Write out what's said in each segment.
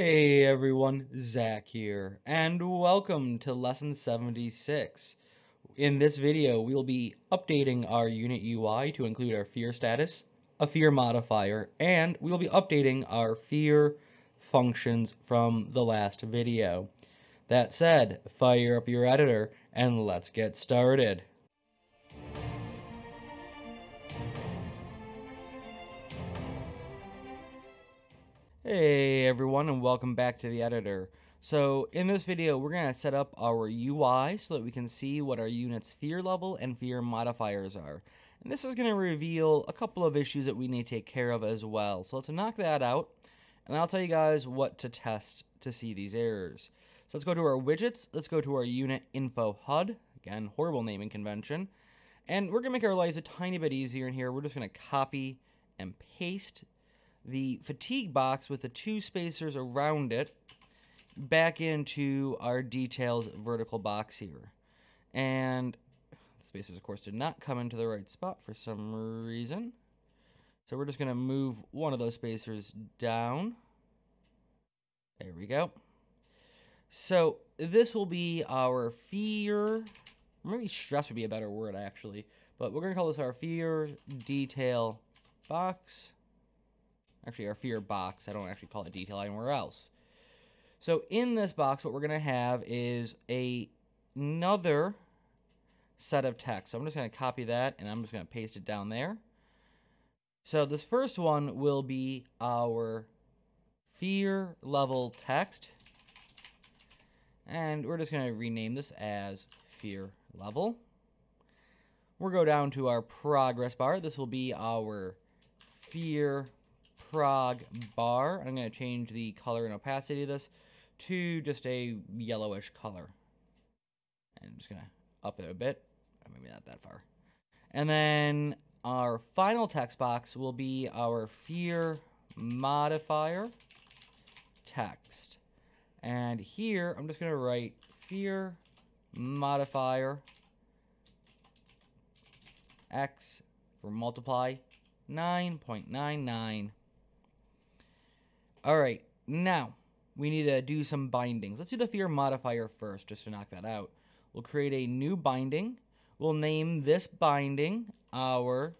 Hey everyone, Zach here, and welcome to lesson 76. In this video, we'll be updating our unit UI to include our fear status, a fear modifier, and we'll be updating our fear functions from the last video. That said, fire up your editor and let's get started. Hey everyone and welcome back to the editor. So in this video we're going to set up our UI so that we can see what our unit's fear level and fear modifiers are. And this is going to reveal a couple of issues that we need to take care of as well. So let's knock that out and I'll tell you guys what to test to see these errors. So let's go to our widgets, let's go to our unit info HUD, again horrible naming convention, and we're going to make our lives a tiny bit easier in here. We're just going to copy and paste the fatigue box with the two spacers around it back into our detailed vertical box here. And the spacers, of course, did not come into the right spot for some reason. So we're just going to move one of those spacers down. There we go. So this will be our fear, maybe stress would be a better word actually, but we're going to call this our fear detail box actually our fear box. I don't actually call it detail anywhere else. So in this box, what we're going to have is a, another set of text. So I'm just going to copy that and I'm just going to paste it down there. So this first one will be our fear level text. And we're just going to rename this as fear level. We'll go down to our progress bar. This will be our fear prog bar. I'm going to change the color and opacity of this to just a yellowish color. And I'm just going to up it a bit. Maybe not that far. And then our final text box will be our fear modifier text. And here, I'm just going to write fear modifier x for multiply 9.99 all right, now we need to do some bindings. Let's do the fear modifier first, just to knock that out. We'll create a new binding. We'll name this binding our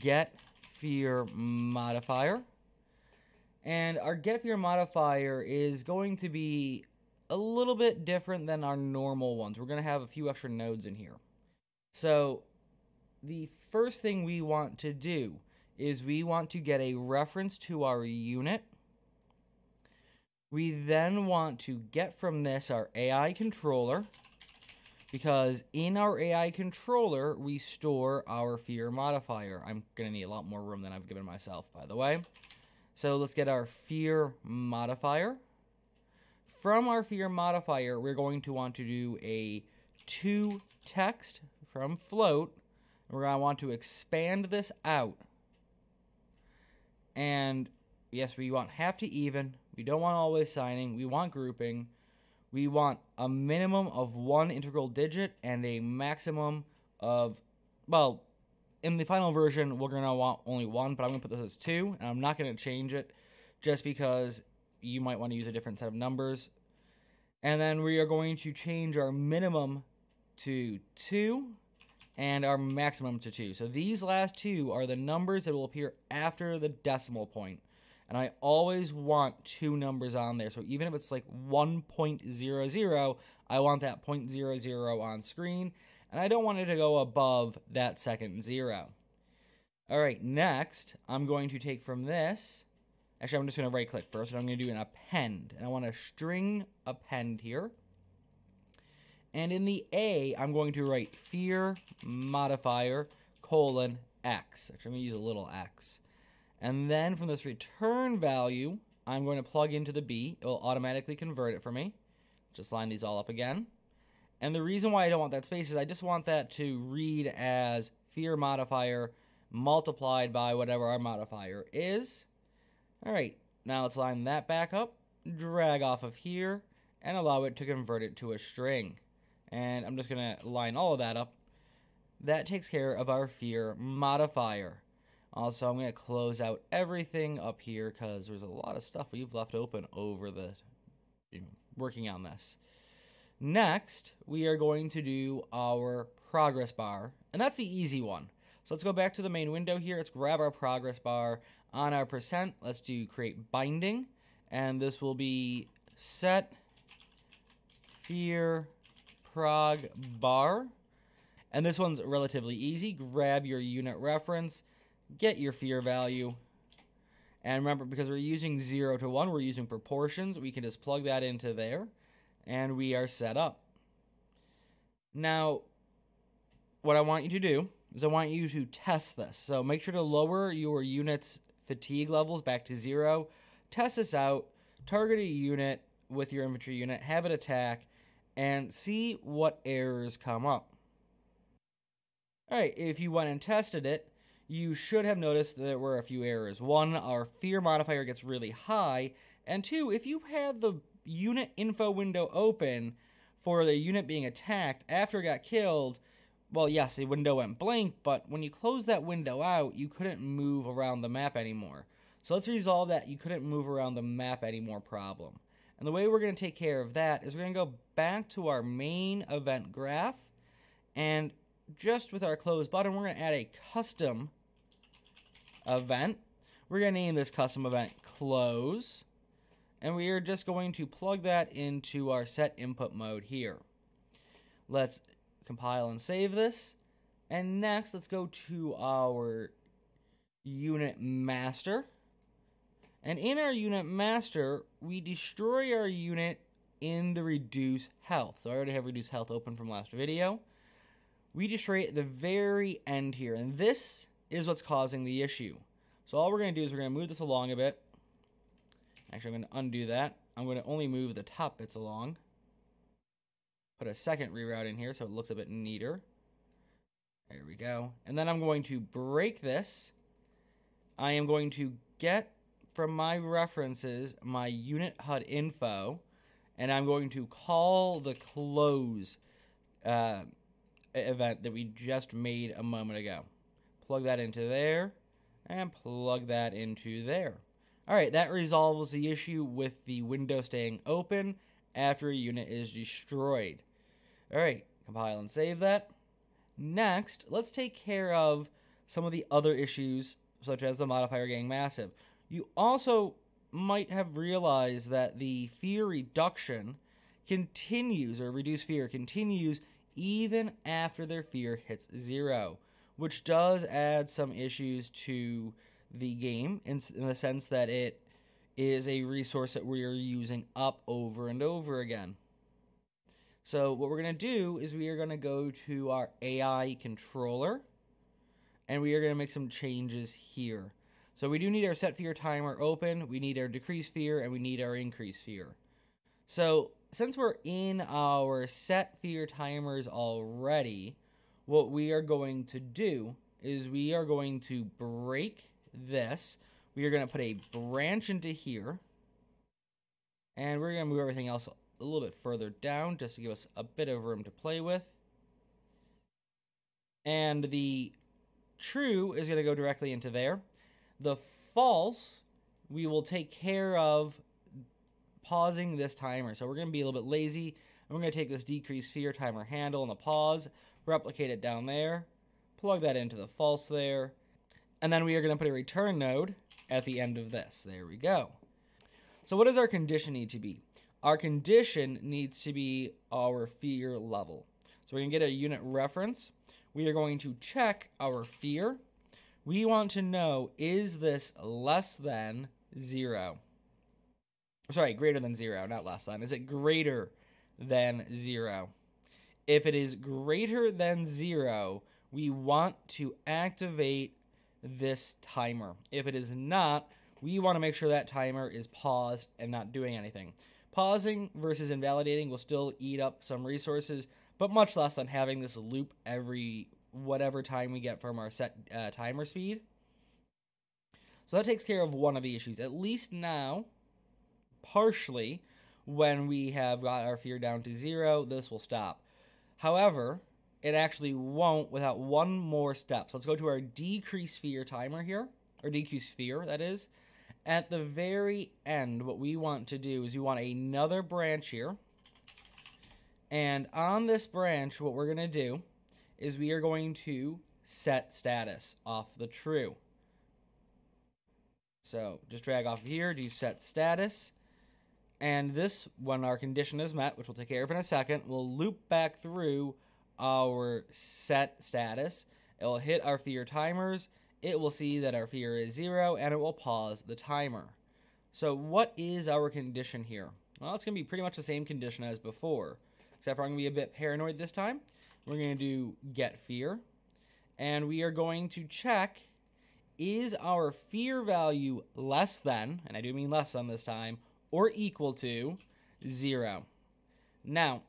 get fear modifier. And our get fear modifier is going to be a little bit different than our normal ones. We're going to have a few extra nodes in here. So the first thing we want to do is we want to get a reference to our unit we then want to get from this our AI controller because in our AI controller, we store our fear modifier. I'm to need a lot more room than I've given myself, by the way. So let's get our fear modifier. From our fear modifier, we're going to want to do a to text from float. We're to want to expand this out. And yes, we want half to even, we don't want always signing. We want grouping. We want a minimum of one integral digit and a maximum of, well, in the final version, we're going to want only one, but I'm going to put this as two, and I'm not going to change it just because you might want to use a different set of numbers. And then we are going to change our minimum to 2 and our maximum to 2. So these last two are the numbers that will appear after the decimal point and I always want two numbers on there. So even if it's like 1.00, I want that 0.00 on screen, and I don't want it to go above that second zero. All right, next, I'm going to take from this, actually, I'm just going to right click first, and I'm going to do an append, and I want a string append here. And in the A, I'm going to write fear modifier colon x. Actually, I'm going to use a little x. And then from this return value, I'm going to plug into the B. It will automatically convert it for me. Just line these all up again. And the reason why I don't want that space is I just want that to read as fear modifier multiplied by whatever our modifier is. All right, now let's line that back up, drag off of here, and allow it to convert it to a string. And I'm just going to line all of that up. That takes care of our fear modifier. Also, I'm going to close out everything up here because there's a lot of stuff we've left open over the you know, working on this. Next, we are going to do our progress bar, and that's the easy one. So let's go back to the main window here. Let's grab our progress bar on our percent. Let's do create binding, and this will be set fear prog bar. And this one's relatively easy. Grab your unit reference, get your fear value, and remember, because we're using 0 to 1, we're using proportions. We can just plug that into there, and we are set up. Now, what I want you to do is I want you to test this. So make sure to lower your unit's fatigue levels back to 0. Test this out. Target a unit with your infantry unit, have it attack, and see what errors come up. Alright, if you went and tested it, you should have noticed that there were a few errors. One, our fear modifier gets really high, and two, if you had the unit info window open for the unit being attacked after it got killed, well, yes, the window went blank, but when you close that window out, you couldn't move around the map anymore. So let's resolve that you couldn't move around the map anymore problem. And the way we're going to take care of that is we're going to go back to our main event graph, and just with our close button, we're going to add a custom event. We're going to name this custom event close. And we are just going to plug that into our set input mode here. Let's compile and save this. And next, let's go to our unit master. And in our unit master, we destroy our unit in the reduce health. So I already have reduce health open from last video. We destroy it at the very end here. And this is what's causing the issue. So all we're going to do is we're going to move this along a bit. Actually, I'm going to undo that. I'm going to only move the top bits along. Put a second reroute in here so it looks a bit neater. There we go. And then I'm going to break this. I am going to get from my references my unit HUD info, and I'm going to call the close uh, event that we just made a moment ago. Plug that into there, and plug that into there. Alright, that resolves the issue with the window staying open after a unit is destroyed. Alright, compile and save that. Next, let's take care of some of the other issues, such as the modifier getting massive. You also might have realized that the fear reduction continues, or reduce fear continues, even after their fear hits zero which does add some issues to the game in, in the sense that it is a resource that we are using up over and over again. So what we're going to do is we are going to go to our AI controller and we are going to make some changes here. So we do need our set fear timer open, we need our decrease fear, and we need our increase fear. So since we're in our set fear timers already, what we are going to do is we are going to break this. We are going to put a branch into here. And we're going to move everything else a little bit further down just to give us a bit of room to play with. And the true is going to go directly into there. The false, we will take care of pausing this timer. So we're going to be a little bit lazy. And we're going to take this decrease fear timer handle and the pause replicate it down there, plug that into the false there, and then we are going to put a return node at the end of this. There we go. So what does our condition need to be? Our condition needs to be our fear level. So we're going to get a unit reference. We are going to check our fear. We want to know, is this less than zero? Sorry, greater than zero, not less than. Is it greater than zero? If it is greater than zero, we want to activate this timer. If it is not, we want to make sure that timer is paused and not doing anything. Pausing versus invalidating will still eat up some resources, but much less than having this loop every whatever time we get from our set uh, timer speed. So that takes care of one of the issues. At least now, partially, when we have got our fear down to zero, this will stop. However, it actually won't without one more step. So let's go to our decrease fear timer here. or decrease fear, that is. At the very end, what we want to do is we want another branch here. And on this branch, what we're going to do is we are going to set status off the true. So just drag off here, do set status. And this, when our condition is met, which we'll take care of in a second, will loop back through our set status. It will hit our fear timers. It will see that our fear is zero and it will pause the timer. So what is our condition here? Well, it's going to be pretty much the same condition as before, except for I'm going to be a bit paranoid this time. We're going to do get fear, and we are going to check is our fear value less than, and I do mean less than this time, or equal to zero. Now,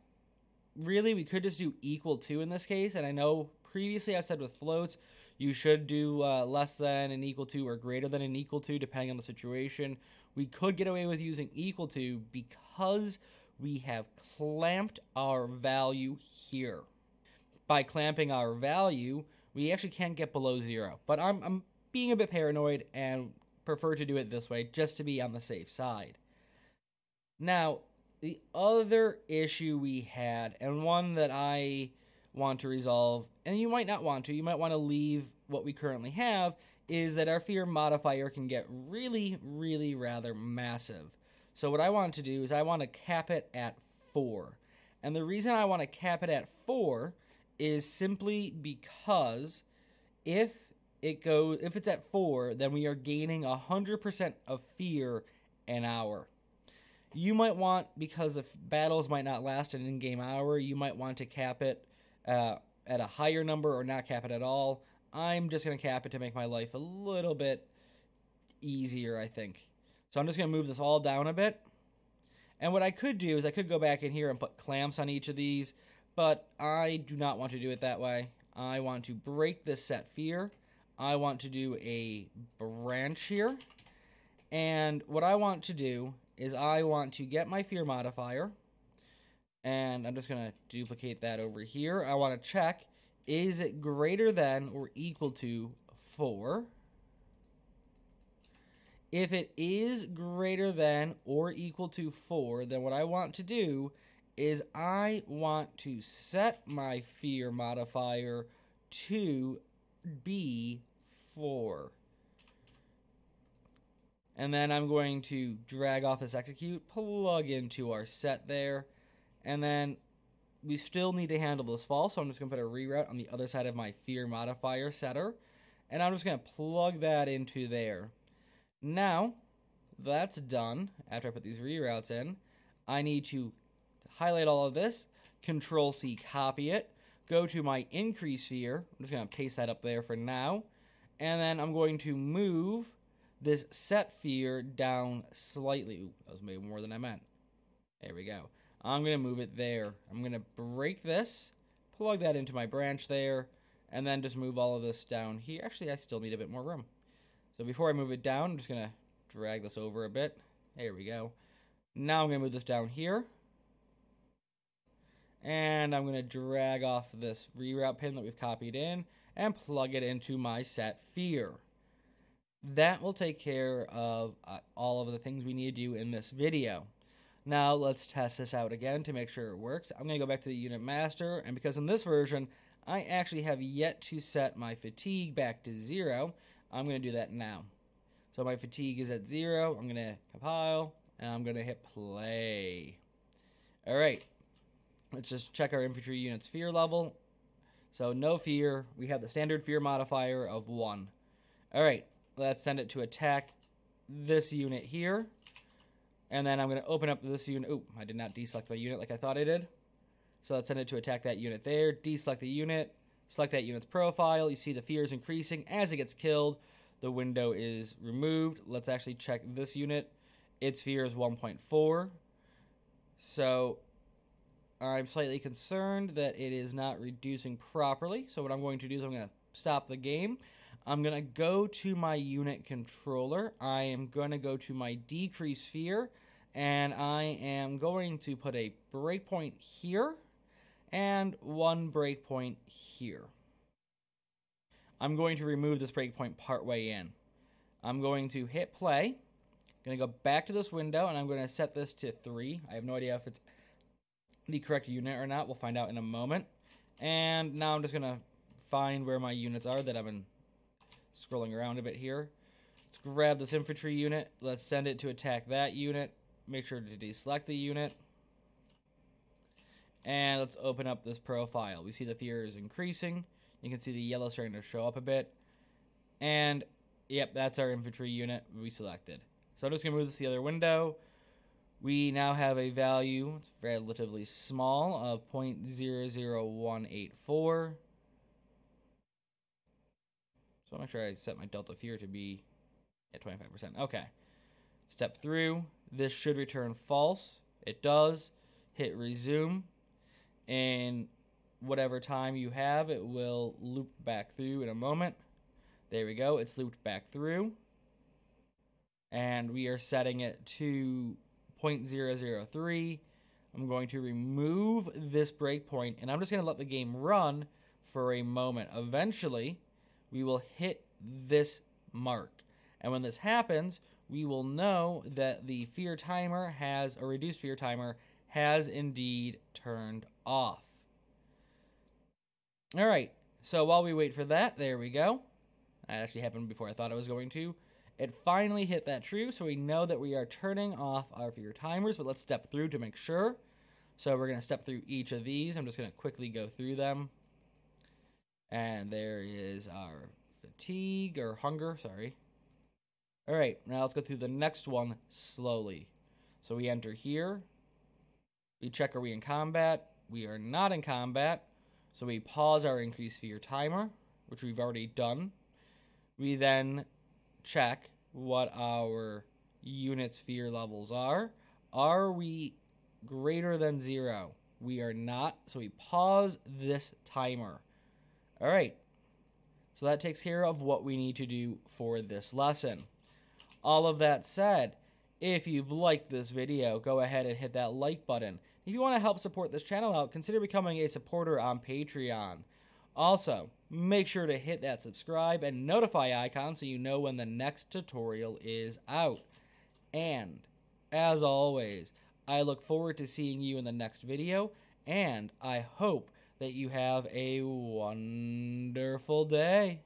really, we could just do equal to in this case, and I know previously I said with floats, you should do uh, less than and equal to or greater than and equal to, depending on the situation. We could get away with using equal to because we have clamped our value here. By clamping our value, we actually can't get below zero. But I'm, I'm being a bit paranoid and prefer to do it this way just to be on the safe side. Now, the other issue we had, and one that I want to resolve, and you might not want to, you might want to leave what we currently have, is that our fear modifier can get really, really rather massive. So what I want to do is I want to cap it at 4. And the reason I want to cap it at 4 is simply because if it goes if it's at 4, then we are gaining 100% of fear an hour. You might want because if battles might not last an in-game hour, you might want to cap it uh, at a higher number or not cap it at all. I'm just going to cap it to make my life a little bit easier, I think. So I'm just going to move this all down a bit. And what I could do is I could go back in here and put clamps on each of these, but I do not want to do it that way. I want to break this set fear. I want to do a branch here. And what I want to do is I want to get my fear modifier. And I'm just going to duplicate that over here. I want to check, is it greater than or equal to 4? If it is greater than or equal to 4, then what I want to do is I want to set my fear modifier to be 4. And then I'm going to drag off this execute, plug into our set there, and then we still need to handle this fall, so I'm just going to put a reroute on the other side of my fear modifier setter, and I'm just going to plug that into there. Now, that's done, after I put these reroutes in, I need to highlight all of this, Control C, copy it, go to my increase fear, I'm just going to paste that up there for now, and then I'm going to move this set fear down slightly. Ooh, that was maybe more than I meant. There we go. I'm going to move it there. I'm going to break this, plug that into my branch there, and then just move all of this down here. Actually, I still need a bit more room. So before I move it down, I'm just going to drag this over a bit. There we go. Now I'm going to move this down here. And I'm going to drag off this reroute pin that we've copied in and plug it into my set fear. That will take care of uh, all of the things we need to do in this video. Now let's test this out again to make sure it works. I'm going to go back to the unit master, and because in this version, I actually have yet to set my fatigue back to zero, I'm going to do that now. So my fatigue is at zero. I'm going to compile and I'm going to hit play. All right. Let's just check our infantry unit's fear level. So no fear. We have the standard fear modifier of one. All right. Let's send it to attack this unit here. And then I'm going to open up this unit. Oh, I did not deselect the unit like I thought I did. So let's send it to attack that unit there. Deselect the unit. Select that unit's profile. You see the fear is increasing. As it gets killed, the window is removed. Let's actually check this unit. Its fear is 1.4. So I'm slightly concerned that it is not reducing properly. So what I'm going to do is I'm going to stop the game. I'm going to go to my unit controller. I am going to go to my decrease fear. And I am going to put a breakpoint here and one breakpoint here. I'm going to remove this breakpoint partway in. I'm going to hit play. I'm Going to go back to this window and I'm going to set this to 3. I have no idea if it's the correct unit or not. We'll find out in a moment. And now I'm just going to find where my units are that I've been scrolling around a bit here. Let's grab this infantry unit. Let's send it to attack that unit. Make sure to deselect the unit. And let's open up this profile. We see the fear is increasing. You can see the yellow starting to show up a bit. And, yep, that's our infantry unit we selected. So I'm just going to move this to the other window. We now have a value, it's relatively small, of 0.00184. So I'll make sure I set my delta fear to be at 25%. Okay. Step through. This should return false. It does. Hit resume. And whatever time you have, it will loop back through in a moment. There we go. It's looped back through. And we are setting it to 0.003. I'm going to remove this breakpoint and I'm just going to let the game run for a moment. Eventually, we will hit this mark. And when this happens, we will know that the fear timer has, a reduced fear timer, has indeed turned off. All right, so while we wait for that, there we go. That actually happened before I thought it was going to. It finally hit that true, so we know that we are turning off our fear timers, but let's step through to make sure. So we're going to step through each of these. I'm just going to quickly go through them. And there is our fatigue, or hunger, sorry. All right, now let's go through the next one slowly. So we enter here. We check are we in combat. We are not in combat. So we pause our increase fear timer, which we've already done. We then check what our unit's fear levels are. Are we greater than zero? We are not, so we pause this timer. All right, so that takes care of what we need to do for this lesson. All of that said, if you've liked this video, go ahead and hit that like button. If you want to help support this channel out, consider becoming a supporter on Patreon. Also, make sure to hit that subscribe and notify icon so you know when the next tutorial is out. And, as always, I look forward to seeing you in the next video, and I hope that you have a wonderful day.